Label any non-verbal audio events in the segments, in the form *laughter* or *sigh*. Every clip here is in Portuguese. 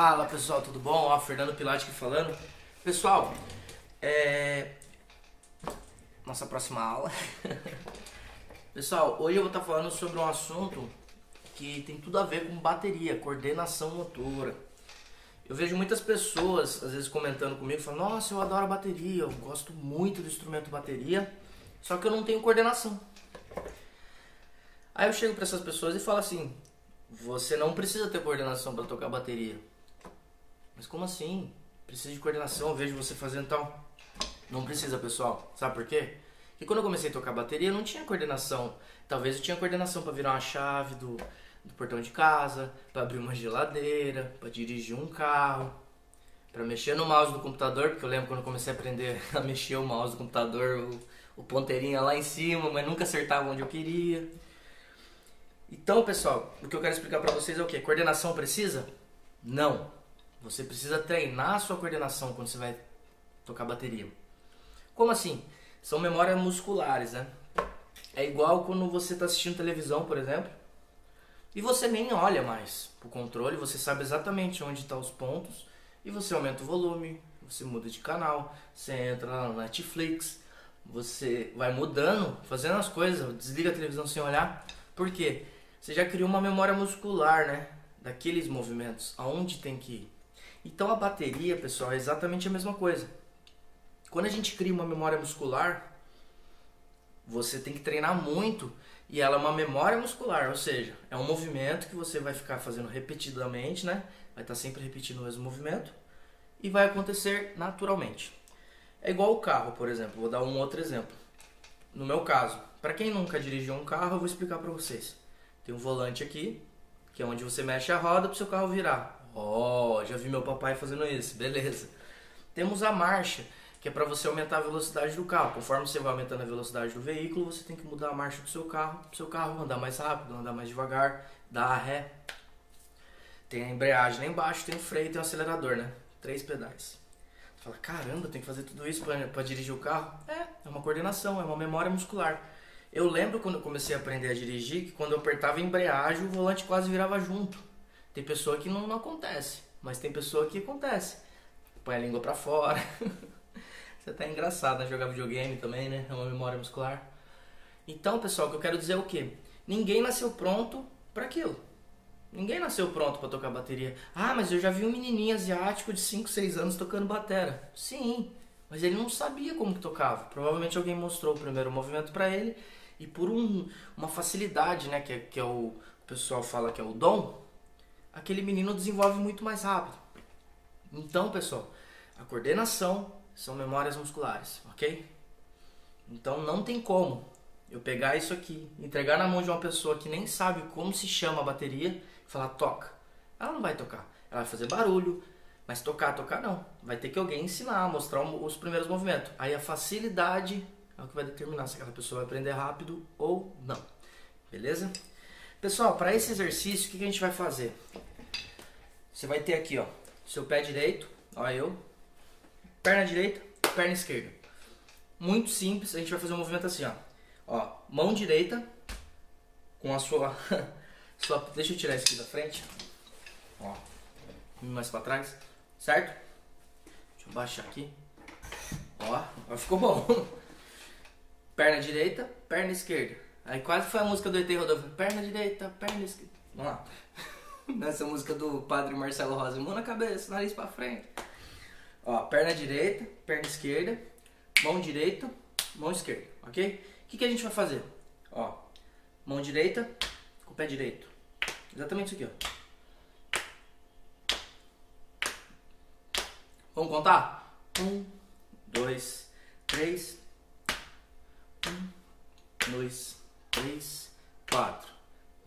Fala pessoal, tudo bom? Ó, Fernando Pilate aqui falando. Pessoal, é. Nossa próxima aula. *laughs* pessoal, hoje eu vou estar falando sobre um assunto que tem tudo a ver com bateria, coordenação motora. Eu vejo muitas pessoas, às vezes, comentando comigo, falando: Nossa, eu adoro bateria, eu gosto muito do instrumento bateria, só que eu não tenho coordenação. Aí eu chego para essas pessoas e falo assim: Você não precisa ter coordenação para tocar bateria. Mas como assim? Precisa de coordenação, vejo você fazendo tal. Não precisa, pessoal. Sabe por quê? Porque quando eu comecei a tocar bateria, eu não tinha coordenação. Talvez eu tinha coordenação para virar uma chave do, do portão de casa, para abrir uma geladeira, para dirigir um carro, para mexer no mouse do computador, porque eu lembro quando eu comecei a aprender *laughs* a mexer o mouse do computador, o, o ponteirinho lá em cima, mas nunca acertava onde eu queria. Então, pessoal, o que eu quero explicar para vocês é o que? Coordenação precisa? Não. Você precisa treinar a sua coordenação quando você vai tocar bateria. Como assim? São memórias musculares, né? É igual quando você está assistindo televisão, por exemplo, e você nem olha mais o controle, você sabe exatamente onde estão tá os pontos e você aumenta o volume, você muda de canal, você entra lá no Netflix, você vai mudando, fazendo as coisas, desliga a televisão sem olhar. Por quê? Você já criou uma memória muscular, né? Daqueles movimentos, aonde tem que ir. Então a bateria, pessoal, é exatamente a mesma coisa. Quando a gente cria uma memória muscular, você tem que treinar muito e ela é uma memória muscular, ou seja, é um movimento que você vai ficar fazendo repetidamente, né? Vai estar sempre repetindo o mesmo movimento e vai acontecer naturalmente. É igual o carro, por exemplo. Vou dar um outro exemplo. No meu caso, para quem nunca dirigiu um carro, eu vou explicar para vocês. Tem um volante aqui, que é onde você mexe a roda para o seu carro virar. Ó, oh, já vi meu papai fazendo isso, beleza. Temos a marcha, que é para você aumentar a velocidade do carro. Conforme você vai aumentando a velocidade do veículo, você tem que mudar a marcha do seu carro, para o seu carro andar mais rápido, andar mais devagar, dar ré. Tem a embreagem lá embaixo, tem o freio, tem o acelerador, né? Três pedais. Você fala, caramba, tem que fazer tudo isso para dirigir o carro? É, é uma coordenação, é uma memória muscular. Eu lembro quando eu comecei a aprender a dirigir que quando eu apertava a embreagem, o volante quase virava junto. Tem pessoa que não, não acontece, mas tem pessoa que acontece. Põe a língua para fora. *laughs* Você tá engraçado, né? Jogar videogame também, né? É uma memória muscular. Então, pessoal, o que eu quero dizer é o quê? Ninguém nasceu pronto para aquilo. Ninguém nasceu pronto para tocar bateria. Ah, mas eu já vi um menininho asiático de 5, 6 anos tocando batera. Sim, mas ele não sabia como que tocava. Provavelmente alguém mostrou o primeiro movimento para ele e por um, uma facilidade, né, que, é, que é o, o pessoal fala que é o dom, aquele menino desenvolve muito mais rápido. Então, pessoal, a coordenação são memórias musculares, ok? Então não tem como eu pegar isso aqui, entregar na mão de uma pessoa que nem sabe como se chama a bateria e falar toca. Ela não vai tocar. Ela vai fazer barulho, mas tocar, tocar não. Vai ter que alguém ensinar, mostrar os primeiros movimentos. Aí a facilidade é o que vai determinar se aquela pessoa vai aprender rápido ou não. Beleza? Pessoal, para esse exercício, o que a gente vai fazer? Você vai ter aqui, ó, seu pé direito, ó eu, perna direita, perna esquerda. Muito simples, a gente vai fazer um movimento assim, ó. Ó, mão direita com a sua, *laughs* sua deixa eu tirar isso aqui da frente. Ó, mais para trás, certo? Deixa eu baixar aqui. Ó, ó ficou bom. *laughs* Perna direita, perna esquerda. Aí quase foi a música do ET Rodolfo. Perna direita, perna esquerda. Vamos lá. Nessa música do padre Marcelo Rosa. Mão na cabeça, nariz pra frente. Ó, perna direita, perna esquerda, mão direita, mão esquerda, ok? O que, que a gente vai fazer? Ó, mão direita com o pé direito. Exatamente isso aqui, ó. Vamos contar? Um, dois, três. Um, dois, três, quatro.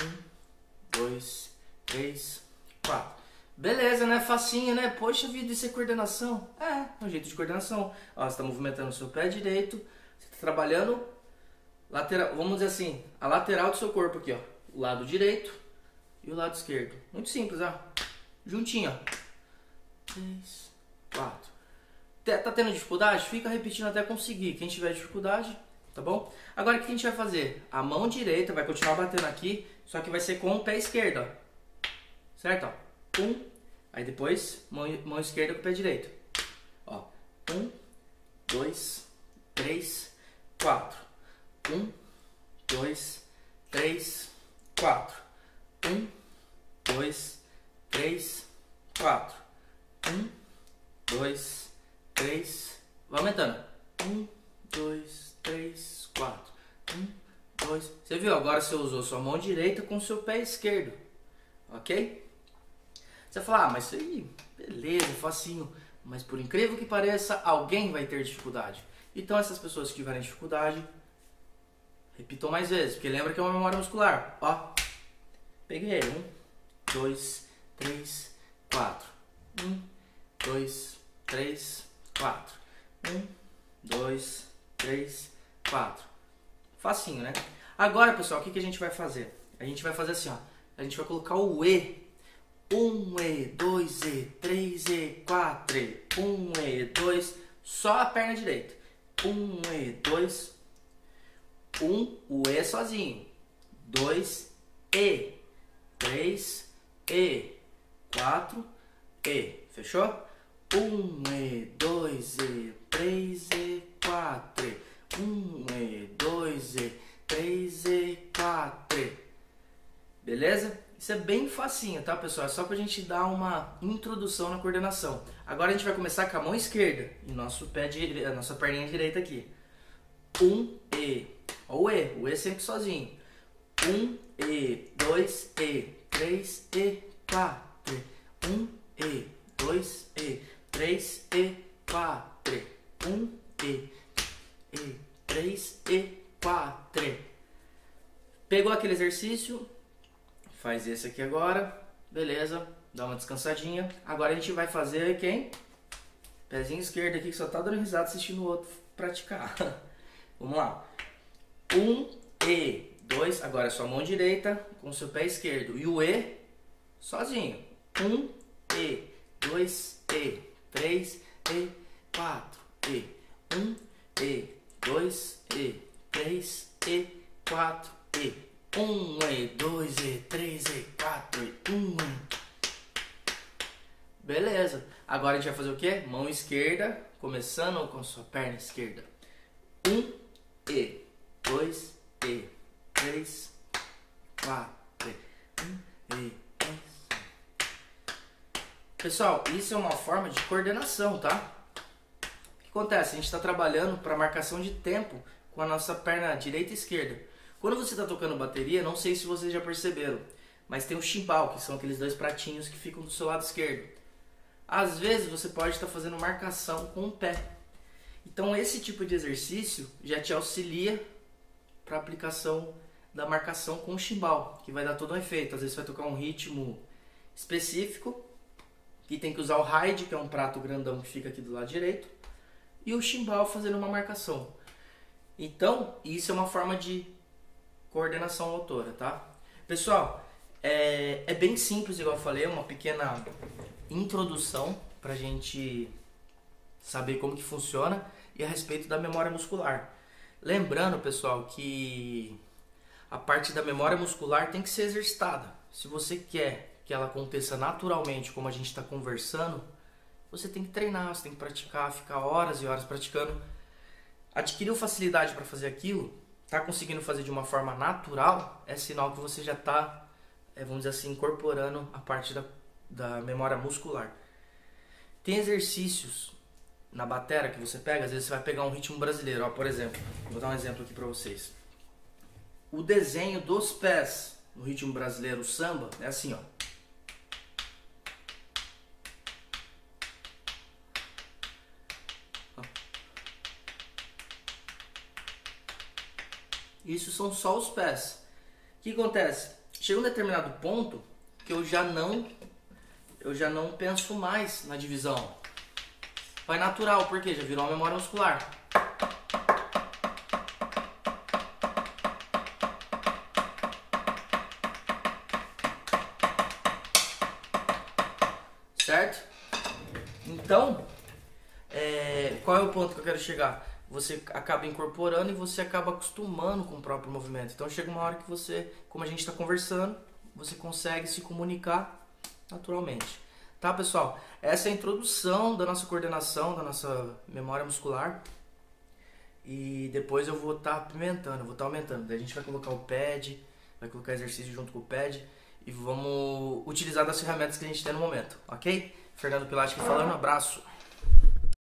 Um, dois, três, quatro. Beleza, né? Facinho, né? Poxa vida, isso é coordenação? É, é um jeito de coordenação. Ó, você está movimentando o seu pé direito, você está trabalhando lateral, vamos dizer assim, a lateral do seu corpo aqui, ó. O lado direito e o lado esquerdo. Muito simples, ó. Juntinho, ó. Três, quatro. Tá tendo dificuldade? Fica repetindo até conseguir. Quem tiver dificuldade, tá bom? Agora o que a gente vai fazer? A mão direita vai continuar batendo aqui, só que vai ser com o pé esquerdo, ó. Certo? Ó. Um, Aí depois, mão, mão esquerda com o pé direito. Ó, um, dois, três, quatro. Um, dois, três, quatro. Um, dois, três, quatro. Um, dois, três. Vai aumentando. Um, dois, três, quatro. Um, dois. Você viu? Agora você usou sua mão direita com seu pé esquerdo. Ok? Você fala, ah, mas isso aí, beleza, facinho. Mas por incrível que pareça, alguém vai ter dificuldade. Então essas pessoas que tiverem dificuldade, repitam mais vezes, porque lembra que é uma memória muscular. Ó, peguei um, dois, três, quatro. Um, dois, três, quatro. Um, dois, três, quatro. Facinho, né? Agora, pessoal, o que, que a gente vai fazer? A gente vai fazer assim, ó. A gente vai colocar o E. Um E, dois E, três E, quatro E. Um E, dois. Só a perna direita. Um E, dois. Um, o E sozinho. Dois E. Três E. Quatro E. Fechou? Um E, dois E, três E, quatro E. Um E, dois E, três E, quatro. Beleza? Isso é bem facinho, tá, pessoal? É só pra gente dar uma introdução na coordenação. Agora a gente vai começar com a mão esquerda e nosso pé de, a nossa perninha direita aqui. Um E. Ó, o E, o E sempre sozinho. Um E, dois E, três E, quatro. Um E, dois E, três E, quatro. Um E, E, três E, quatro. Pegou aquele exercício? Faz esse aqui agora. Beleza. Dá uma descansadinha. Agora a gente vai fazer quem? Pezinho esquerdo aqui que só tá dando risada assistindo o outro praticar. *laughs* Vamos lá. Um E. Dois. Agora é sua mão direita com seu pé esquerdo. E o E sozinho. Um E. Dois E. Três E. Quatro E. Um E. Dois E. Três E. Quatro E. Um E, dois E, três E, quatro E, um. Beleza. Agora a gente vai fazer o quê? Mão esquerda, começando com sua perna esquerda. Um E, dois E, três, quatro E, um E, dois. Pessoal, isso é uma forma de coordenação, tá? O que acontece? A gente está trabalhando para marcação de tempo com a nossa perna direita e esquerda. Quando você está tocando bateria, não sei se vocês já perceberam, mas tem o chimbal, que são aqueles dois pratinhos que ficam do seu lado esquerdo. Às vezes você pode estar fazendo marcação com o pé. Então esse tipo de exercício já te auxilia para aplicação da marcação com o chimbal, que vai dar todo um efeito. Às vezes vai tocar um ritmo específico, que tem que usar o ride, que é um prato grandão que fica aqui do lado direito, e o chimbal fazendo uma marcação. Então, isso é uma forma de coordenação motora, tá? Pessoal, é, é bem simples, igual eu falei, uma pequena introdução pra gente saber como que funciona e a respeito da memória muscular. Lembrando, pessoal, que a parte da memória muscular tem que ser exercitada. Se você quer que ela aconteça naturalmente, como a gente está conversando, você tem que treinar, você tem que praticar, ficar horas e horas praticando. Adquiriu facilidade para fazer aquilo, está conseguindo fazer de uma forma natural, é sinal que você já está, é, vamos dizer assim, incorporando a parte da, da memória muscular. Tem exercícios na batera que você pega, às vezes você vai pegar um ritmo brasileiro, ó, por exemplo, vou dar um exemplo aqui para vocês. O desenho dos pés no ritmo brasileiro, samba, é assim, ó. Isso são só os pés. O que acontece? Chega um determinado ponto que eu já não eu já não penso mais na divisão. Vai natural, porque já virou uma memória muscular. Certo? Então, é, qual é o ponto que eu quero chegar? Você acaba incorporando e você acaba acostumando com o próprio movimento. Então chega uma hora que você, como a gente está conversando, você consegue se comunicar naturalmente. Tá, pessoal? Essa é a introdução da nossa coordenação, da nossa memória muscular. E depois eu vou estar tá apimentando, vou estar tá aumentando. Daí a gente vai colocar o pad, vai colocar exercício junto com o pad e vamos utilizar das ferramentas que a gente tem no momento, ok? Fernando Pilate aqui falando, abraço.